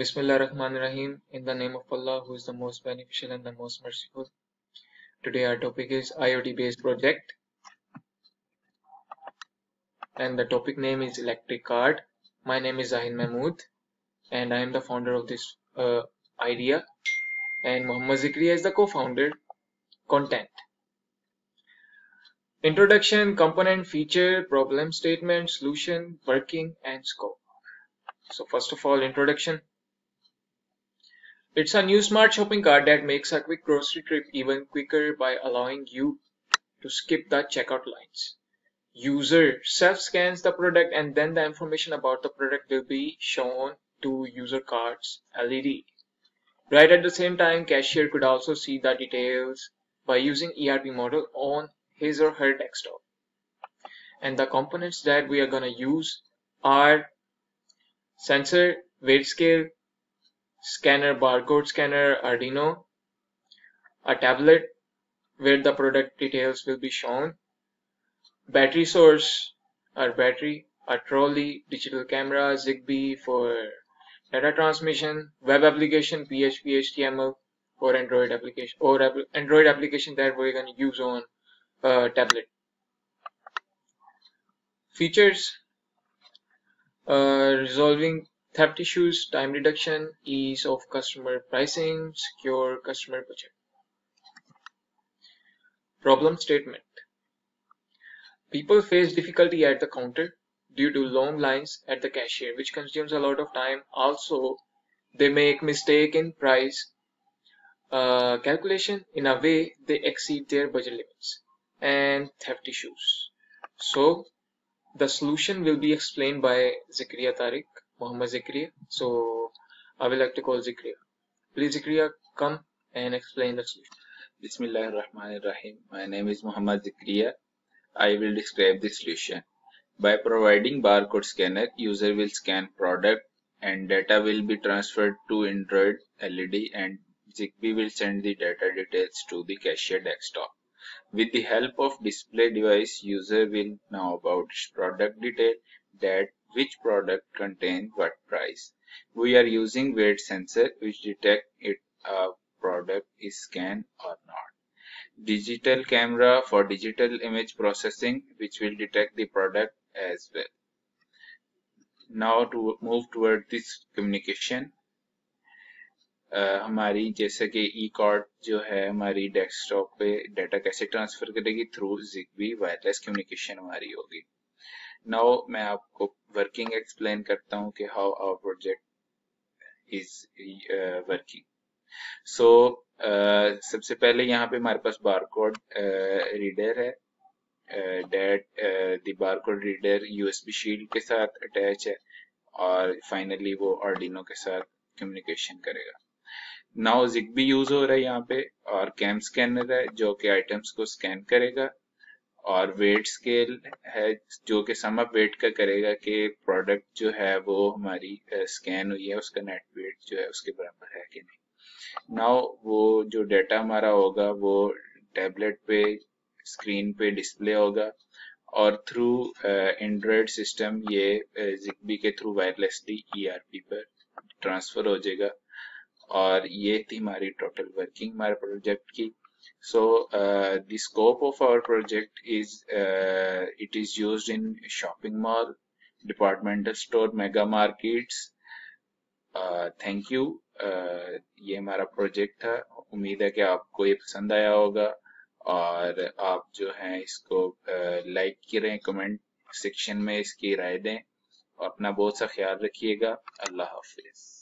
Bismillah Rahman Rahim, in the name of Allah, who is the most beneficial and the most merciful. Today, our topic is IoT based project, and the topic name is Electric Cart. My name is Zahin Mahmood, and I am the founder of this uh, idea, and Muhammad Zikriya is the co founder. Content Introduction, component, feature, problem statement, solution, working, and scope. So, first of all, introduction. It's a new smart shopping cart that makes a quick grocery trip even quicker by allowing you to skip the checkout lines. User self-scans the product and then the information about the product will be shown to user card's LED. Right at the same time, cashier could also see the details by using ERP model on his or her desktop. And the components that we are going to use are sensor, weight scale, scanner, barcode scanner, Arduino, a tablet where the product details will be shown, battery source, our battery, a trolley, digital camera, Zigbee for data transmission, web application, PHP, HTML, or Android application, or Android application that we're going to use on a tablet. Features, uh, resolving Theft issues, time reduction, ease of customer pricing, secure customer budget. Problem statement. People face difficulty at the counter due to long lines at the cashier, which consumes a lot of time. Also, they make mistake in price uh, calculation. In a way, they exceed their budget limits and theft issues. So, the solution will be explained by Zikriya Tariq. Muhammad Zikriya. So I will like to call Zikriya. Please Zikriya, come and explain the solution. Bismillah ar-Rahman ar-Rahim. My name is Muhammad Zikriya. I will describe the solution. By providing barcode scanner, user will scan product and data will be transferred to Android LED and Zigbee will send the data details to the cashier desktop. With the help of display device, user will know about product detail that which product contains what price. We are using weight sensor which detect if a product is scanned or not. Digital camera for digital image processing which will detect the product as well. Now to move toward this communication. Uh, हमारी जैसे कि ई card जो है हमारी desktop पे data कैसे transfer करेगी through Zigbee wireless communication हमारी होगी नाउ मैं आपको वर्किंग एक्सप्लेन करता हूँ कि how our project is working so सबसे पहले यहाँ पे हमारे पास बारकोड रीडर है that the barcode reader USB shield के साथ अटैच है और फाइनली वो ऑर्डिनो के साथ कम्युनिकेशन करेगा नाउ भी यूज़ हो रहा है यहाँ पे और कैम स्कैनर है जो कि आइटम्स को स्कैन करेगा और वेट स्केल है, जो कि सम अप वेट का करेगा कि प्रोडक्ट जो है वो हमारी स्कैन हुई है, उसका नेट वेट जो है उसके बराबर है कि नहीं। नाउ वो जो डाटा हमारा होगा, वो टैबलेट पे स्क्रीन पे डिस्प्ले होगा और थ्रू एंड्रॉयड सिस्टम ये जिकबी के थ्रू वायरलेसली ईआरपी पर ट्रांसफ़र हो जाएगा और ये थी हमारी टोटल वर्किंग हमारे प्रोजेक्ट की। So uh, the scope of our project is uh, it is used in shopping mall, departmental store, mega markets. Uh, you. Uh, ये हमारा प्रोजेक्ट था उम्मीद है कि आपको ये पसंद आया होगा और आप जो है इसको लाइक uh, करें कमेंट सेक्शन में इसकी राय दें और अपना बहुत सा ख्याल रखिएगा अल्लाह हाफिज